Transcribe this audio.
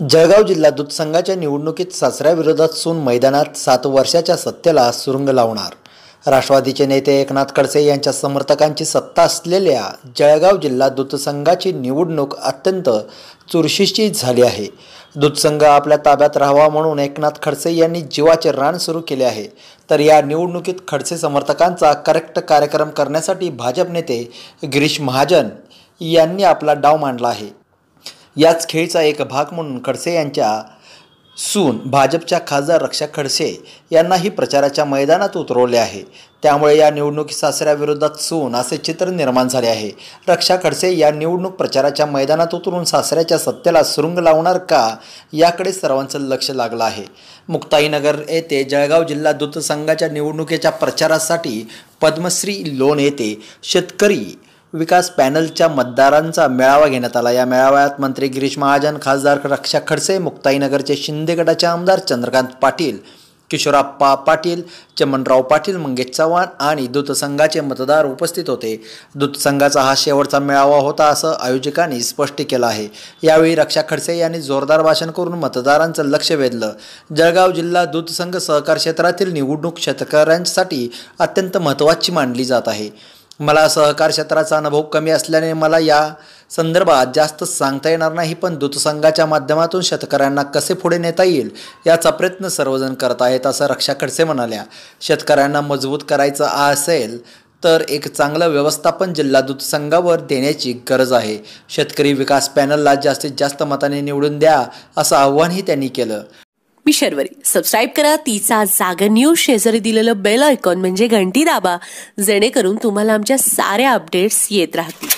जळगाव जिल्हा दूध संघाच्या निवडणुकीत सासऱ्याविरोधात सून मैदानात सात वर्षाच्या सत्तेला सुरुंग लावणार. राष्ट्रवादीचे नेते एकनाथ खडसे यांच्या समर्थकांची सत्ता असलेल्या जळगाव जिल्हा दूध संघाची निवडणूक अत्यंत चुरशीची झाली आहे. दूध संघ आपल्या ताब्यात राहावा म्हणून एकनाथ खडसे यांनी जीवाचे रान सुरू केले आहे. तर या निवडणुकीत खडसे समर्थकांचा करेक्ट कार्यक्रम करण्यासाठी भाजप नेते गिरीश महाजन यांनी आपला डाव मांडला आहे. याच खेळीचा एक भाग म्हणून खडसे यांच्या सून भाजपच्या खासदार रक्षा खडसे यांनाही प्रचाराच्या मैदानात उतरवले आहे. त्यामुळे या निवडणुकीत सासऱ्याविरोधात सून असे चित्र निर्माण झाले आहे. रक्षा खडसे या निवडणूक प्रचाराच्या मैदानात उतरून सासऱ्याच्या सत्तेला सुरुंग लावणार का याकडे सर्वांचं लक्ष लागलं आहे. मुक्ताईनगर येथे जळगाव जिल्हा दूत संघाच्या निवडणुकीच्या प्रचारासाठी पद्मश्री लोन येथे शेतकरी विकास पॅनलच्या मतदारांचा मेळावा घेण्यात आला. या मेळाव्यात मंत्री गिरीश महाजन खासदार रक्षा खडसे मुक्ताईनगरचे शिंदे गटाचे आमदार चंद्रकांत पाटील किशोराप्पा पाटील चमनराव पाटील मंगेश चव्हाण आणि दूतसंघाचे मतदार उपस्थित होते. दूतसंघाचा हा शेवटचा मेळावा होता असं आयोजकांनी स्पष्ट केलं आहे. यावेळी रक्षा खडसे यांनी जोरदार भाषण करून मतदारांचं लक्ष वेधलं. जळगाव जिल्हा दूतसंघ सहकार क्षेत्रातील निवडणूक शेतकऱ्यांसाठी अत्यंत महत्त्वाची मानली जात आहे. मला सहकार क्षेत्राचा अनुभव कमी असल्याने मला या संदर्भात जास्त सांगता येणार नाही पण दूतसंघाच्या माध्यमातून शेतकऱ्यांना कसे पुढे नेता येईल याचा प्रयत्न सर्वजण करत आहेत असं रक्षा खडसे म्हणाल्या. शेतकऱ्यांना मजबूत करायचं असेल तर एक चांगलं व्यवस्थापन जिल्हा दूध संघावर देण्याची गरज आहे. शेतकरी विकास पॅनलला जास्तीत जास्त मताने निवडून द्या असं आव्हानही त्यांनी केलं. मी शर्वरी. सबस्क्राईब करा तिचा जाग न्यूज शेजारी दिलेलं बेल आयकॉन म्हणजे घंटी दाबा जेणेकरून तुम्हाला आमच्या साऱ्या अपडेट्स येत राहतील.